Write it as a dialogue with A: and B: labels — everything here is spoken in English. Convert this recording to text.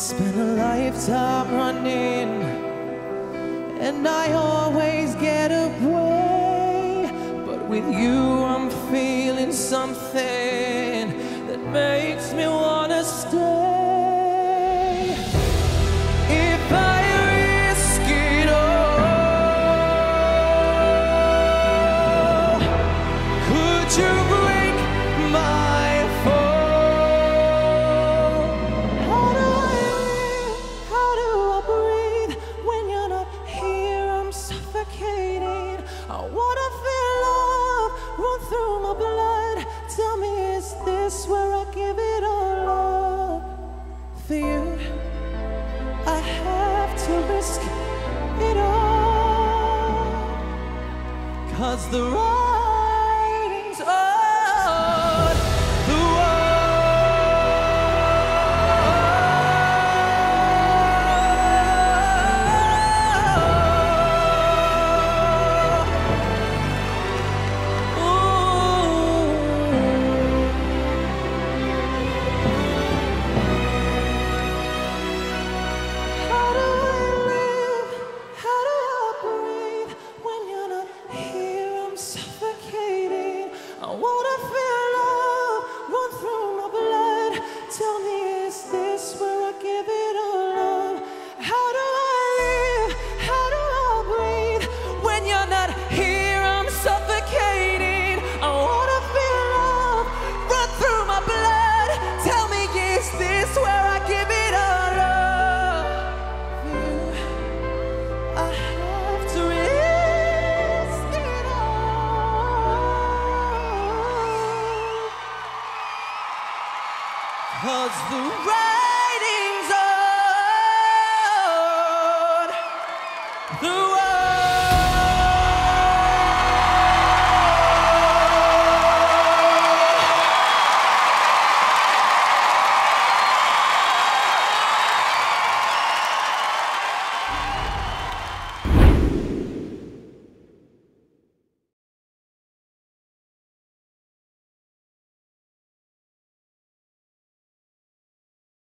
A: spent a lifetime running, and I always get away. But with you, I'm feeling something. was the wrong Cause the writing's on. The